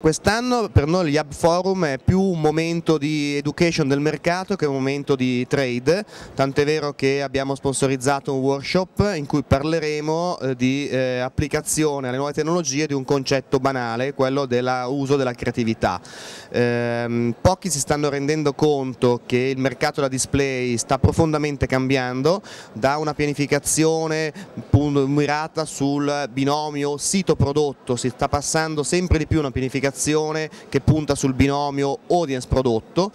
Quest'anno per noi l'Hub Forum è più un momento di education del mercato che un momento di trade, tant'è vero che abbiamo sponsorizzato un workshop in cui parleremo eh, di eh, applicazione alle nuove tecnologie di un concetto banale, quello dell'uso della creatività. Eh, pochi si stanno rendendo conto che il mercato della display sta profondamente cambiando da una pianificazione mirata sul binomio sito-prodotto, si sta passando sempre di più una pianificazione comunicazione che punta sul binomio audience-prodotto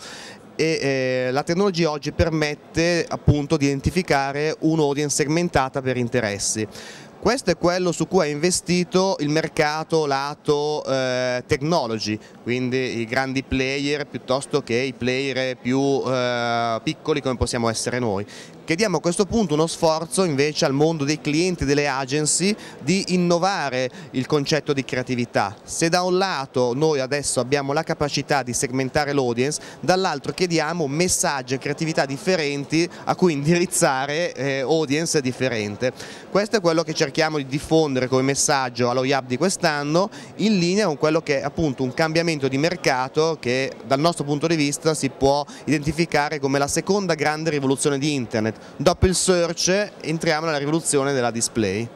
e eh, la tecnologia oggi permette appunto di identificare un'audience segmentata per interessi. Questo è quello su cui ha investito il mercato lato eh, technology, quindi i grandi player piuttosto che i player più eh, piccoli come possiamo essere noi. Chiediamo a questo punto uno sforzo invece al mondo dei clienti delle agency di innovare il concetto di creatività. Se da un lato noi adesso abbiamo la capacità di segmentare l'audience, dall'altro chiediamo messaggi e creatività differenti a cui indirizzare eh, audience differente. Questo è quello che cerchiamo di diffondere come messaggio allo YAB di quest'anno in linea con quello che è appunto un cambiamento di mercato che dal nostro punto di vista si può identificare come la seconda grande rivoluzione di internet Dopo il search entriamo nella rivoluzione della display.